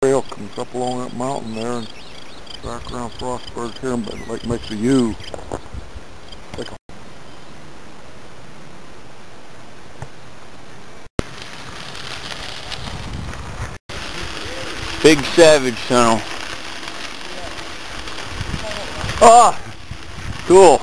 trail comes up along that mountain there and back around Frostburg here, but like makes a U. Like a Big Savage Tunnel. Ah, cool.